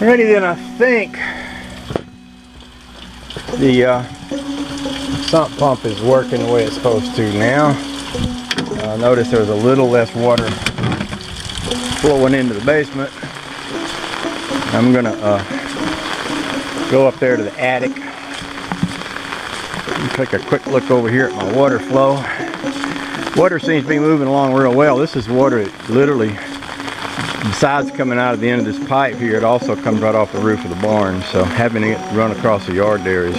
Ready then, I think the uh, sump pump is working the way it's supposed to now. Uh, notice there's a little less water flowing into the basement. I'm gonna uh, go up there to the attic take a quick look over here at my water flow. Water seems to be moving along real well. This is water that literally besides coming out of the end of this pipe here, it also comes right off the roof of the barn. So having it run across the yard there is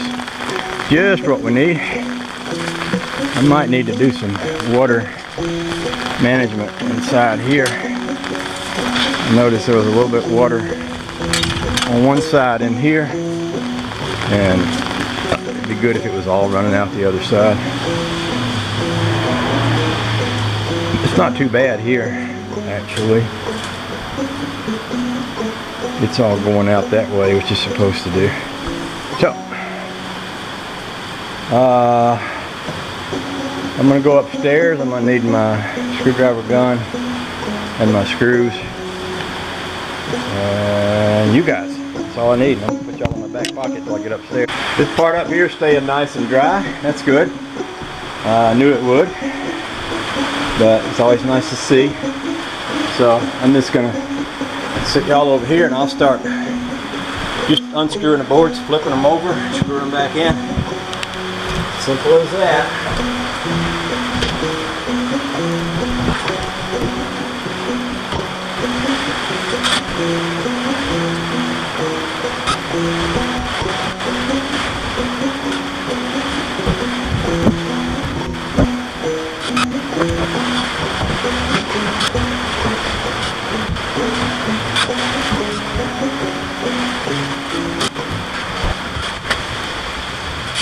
just what we need. I might need to do some water management inside here. I noticed there was a little bit of water on one side in here and it'd be good if it was all running out the other side. It's not too bad here actually it's all going out that way, which is supposed to do. So, uh, I'm gonna go upstairs. I'm gonna need my screwdriver gun and my screws. And you guys, that's all I need. I'm gonna put y'all in my back pocket till I get upstairs. This part up here staying nice and dry. That's good. Uh, I knew it would, but it's always nice to see. So I'm just gonna sit y'all over here and I'll start just unscrewing the boards, flipping them over, screwing them back in. Simple as that.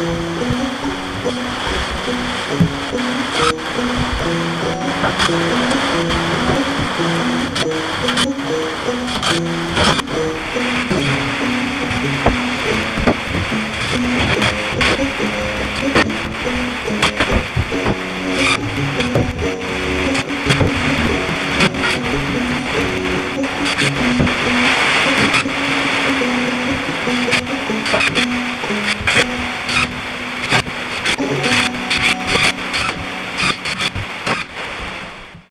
Thank you.